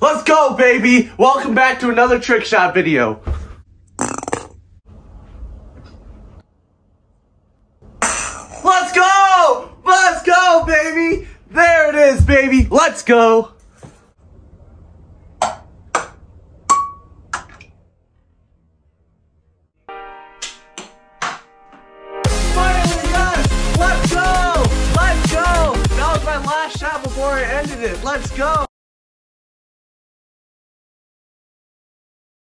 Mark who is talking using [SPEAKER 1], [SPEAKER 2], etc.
[SPEAKER 1] Let's go, baby! Welcome back to another trick shot video. Let's go! Let's go, baby! There it is, baby! Let's go! Finally, yes! Let's go! Let's go! That was my last shot before I ended it. Let's go!